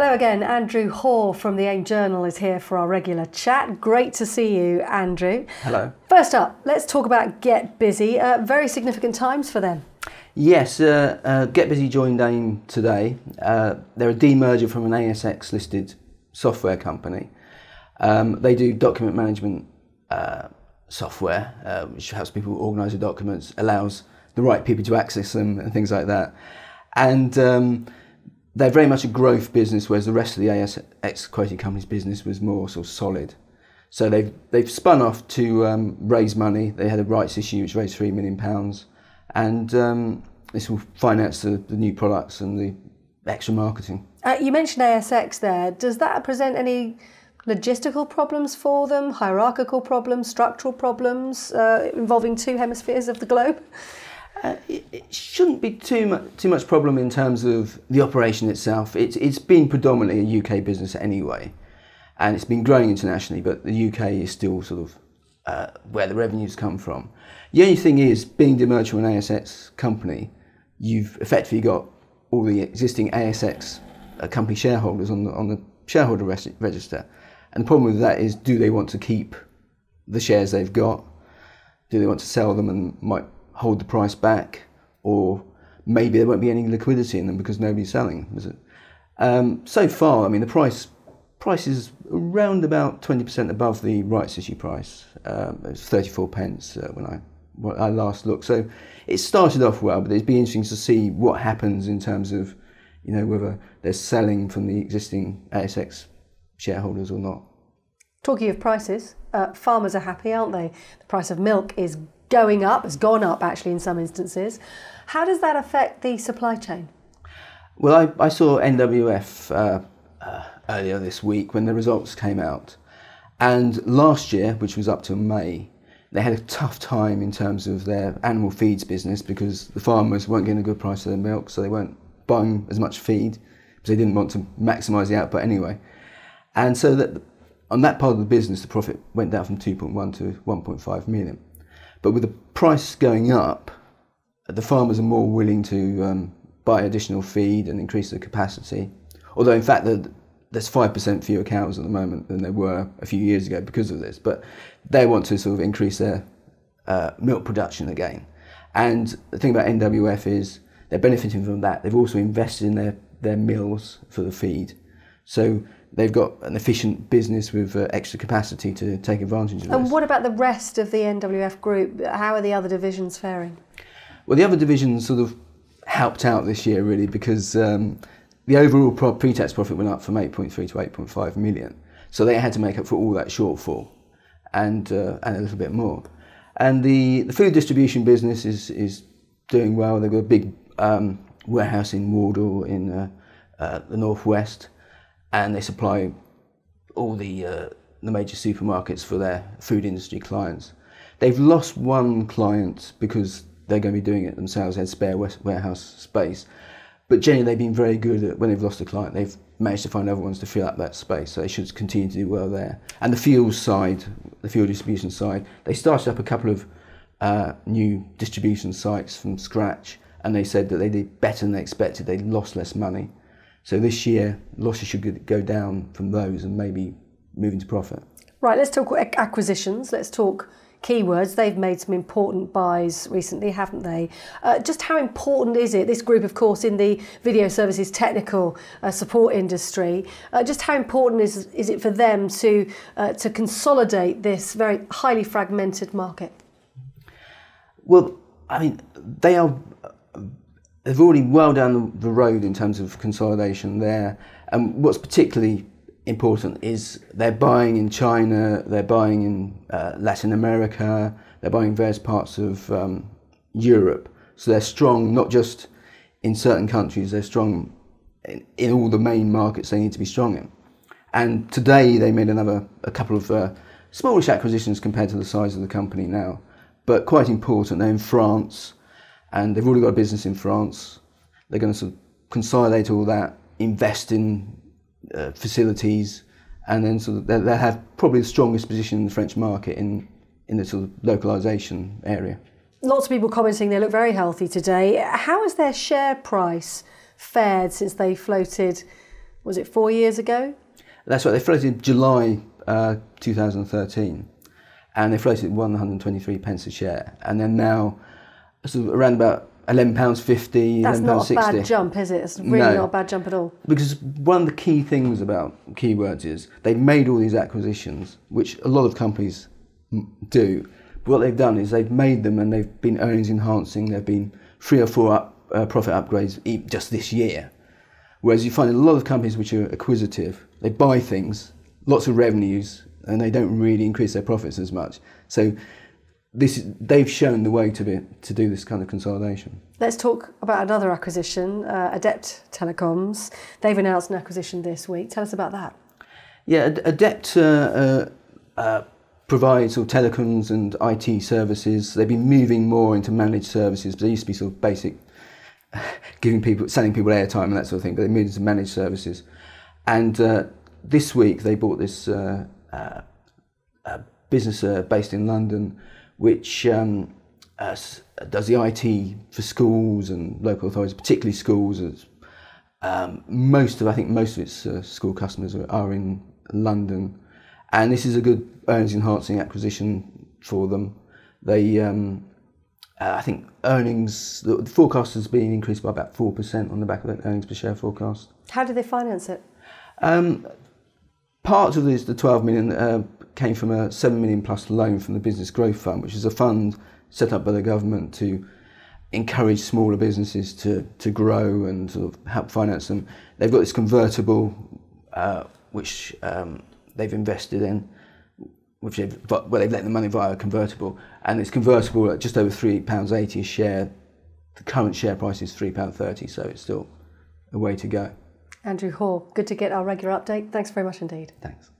Hello again, Andrew Hore from the AIM Journal is here for our regular chat. Great to see you, Andrew. Hello. First up, let's talk about GetBusy. Uh, very significant times for them. Yes, uh, uh, GetBusy joined AIM today. Uh, they're a demerger from an ASX listed software company. Um, they do document management uh, software, uh, which helps people organise their documents, allows the right people to access them, and things like that. And um, they're very much a growth business, whereas the rest of the ASX quoted company's business was more sort of solid. So they've they've spun off to um, raise money. They had a rights issue which raised three million pounds, and um, this will finance the, the, new products and the extra marketing. Uh, you mentioned ASX there. Does that present any logistical problems for them, hierarchical problems, structural problems uh, involving two hemispheres of the globe? Uh, it, shouldn't be too much too much problem in terms of the operation itself. It's it's been predominantly a UK business anyway, and it's been growing internationally. But the UK is still sort of uh, where the revenues come from. The only thing is, being demerged from an ASX company, you've effectively got all the existing ASX uh, company shareholders on the on the shareholder register, and the problem with that is, do they want to keep the shares they've got? Do they want to sell them and might hold the price back, or maybe there won't be any liquidity in them because nobody's selling. Is it? Um, so far, I mean, the price price is around about twenty percent above the rights issue price. Um, it's thirty four pence uh, when I when I last looked. So it started off well, but it'd be interesting to see what happens in terms of you know whether they're selling from the existing ASX shareholders or not. Talking of prices, uh, farmers are happy, aren't they? The price of milk is going up, has gone up actually in some instances. How does that affect the supply chain? Well, I, I saw NWF uh, uh, earlier this week when the results came out. And last year, which was up to May, they had a tough time in terms of their animal feeds business because the farmers weren't getting a good price for their milk, so they weren't buying as much feed because they didn't want to maximise the output anyway. And so that on that part of the business, the profit went down from 2.1 to 1.5 million. But with the price going up, the farmers are more willing to um, buy additional feed and increase the capacity. Although, in fact, there's 5% fewer cows at the moment than there were a few years ago because of this. But they want to sort of increase their uh, milk production again. And the thing about NWF is they're benefiting from that. They've also invested in their, their mills for the feed. So they've got an efficient business with uh, extra capacity to take advantage of And this. what about the rest of the NWF group? How are the other divisions faring? Well, the other divisions sort of helped out this year really because um, the overall pre-tax profit went up from 8.3 to 8.5 million. So they had to make up for all that shortfall and, uh, and a little bit more. And the, the food distribution business is, is doing well. They've got a big um, warehouse in Wardle in uh, uh, the northwest and they supply all the uh, the major supermarkets for their food industry clients. They've lost one client because they're going to be doing it themselves. They had spare warehouse space, but generally they've been very good at when they've lost a client. They've managed to find other ones to fill up that space, so they should continue to do well there. And the fuel side, the fuel distribution side, they started up a couple of uh, new distribution sites from scratch, and they said that they did better than they expected. They lost less money. So this year, losses should go down from those and maybe move into profit. Right, let's talk acquisitions. Let's talk Keywords. They've made some important buys recently, haven't they? Uh, just how important is it, this group, of course, in the video services technical uh, support industry, uh, just how important is, is it for them to, uh, to consolidate this very highly fragmented market? Well, I mean, they are they've already well down the road in terms of consolidation there. And what's particularly important is they're buying in China, they're buying in uh, Latin America, they're buying various parts of um, Europe. So they're strong not just in certain countries, they're strong in, in, all the main markets they need to be strong in. And today they made another a couple of uh, smallish acquisitions compared to the size of the company now, but quite important. They're in France, and they've already got a business in France. They're going to sort of consolidate all that, invest in uh, facilities, and then sort of they, they have probably the strongest position in the French market in in the sort of localization area. Lots of people commenting they look very healthy today. How has their share price fared since they floated? was it four years ago? That's right. They floated in July uh, 2013, and they floated at 123 pence a share, and then now of around about 11 pounds 50, That's 11 not a 60. bad jump, is it? It's really No. not a bad jump at all. Because one of the key things about Keywords is they've made all these acquisitions, which a lot of companies do. But what they've done is they've made them and they've been earnings enhancing. They've been three or four up, uh, profit upgrades just this year. Whereas you find a lot of companies which are acquisitive, they buy things, lots of revenues, and they don't really increase their profits as much. So this is, they've shown the way to be, to do this kind of consolidation. Let's talk about another acquisition, uh, AdEPT Telecoms. They've announced an acquisition this week. Tell us about that. Yeah, AdEPT uh, uh, uh, provides sort of telecoms and IT services. They've been moving more into managed services. But they used to be sort of basic, giving people, selling people airtime and that sort of thing. But they moved into managed services. And uh, this week they bought this uh, business uh, based in London, which um, uh, does the IT for schools and local authorities, particularly schools. Um, most of, I think, most of its uh, school customers are, are in London, and this is a good earnings enhancing acquisition for them. They, um, uh, I think, earnings the the forecast has been increased by about four percent on the back of that earnings per share forecast. How do they finance it? Um, part of this, the 12 million, uh, came from a 7 million plus loan from the Business Growth Fund, which is a fund set up by the government to encourage smaller businesses to, to grow and sort of help finance them. They've got this convertible, uh, which um, they've invested in, which they've, but- well, they've let the money via a convertible, and it's convertible at just over £3.80 a share. The current share price is £3.30, so it's still a way to go. Andrew Hore, good to get our regular update. Thanks very much indeed. Thanks.